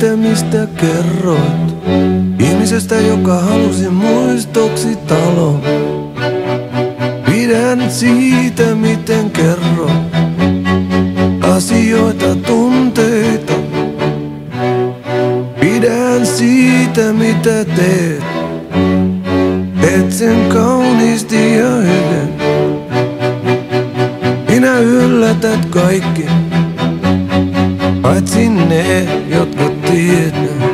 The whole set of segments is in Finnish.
siitä, mistä kerroit. Ihmisestä, joka halusi muistoksi talon. Pidän siitä, miten kerroit asioita, tunteita. Pidän siitä, mitä teet. Et sen kauniisti ja hyvin. Minä yllätät kaikki, paitsi ne, jotka tietää.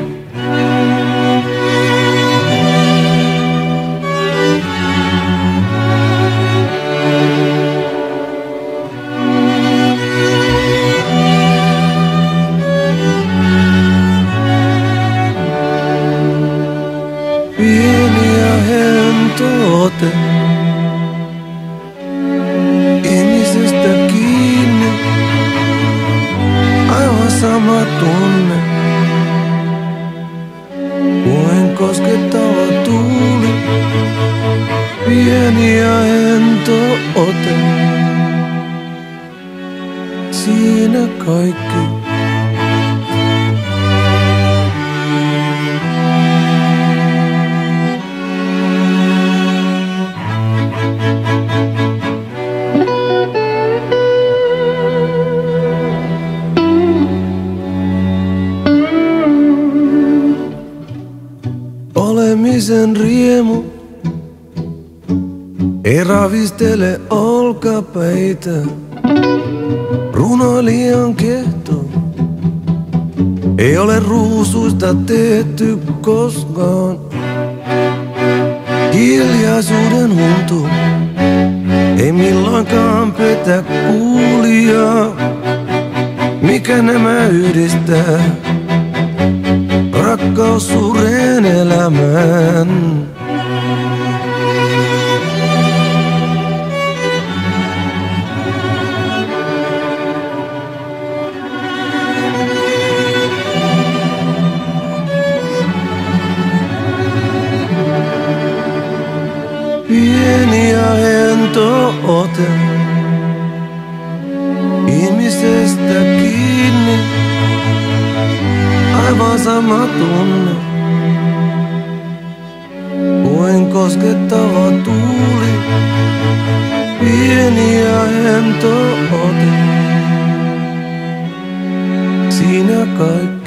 Pieni ja hento ote ihmisestä kiinni. Aivan sama tunne koskettava tuuli. Pieni ja hento ote. Siinä kaikki. Olemisen riemu ei ravistele olkapäitä. Runoilijan kehto ei ole ruusuista tehty koskaan. Hiljaisuuden huntu ei milloinkaan petä kuulijaa. Mikä nämä yhdistää? Rakkaus suureen elämään. Pieni ja hento ote ihmisestä kiinni. Aivan sama tunne koskettava tuuli. Pieni ja hento ote. Siinä kaikki.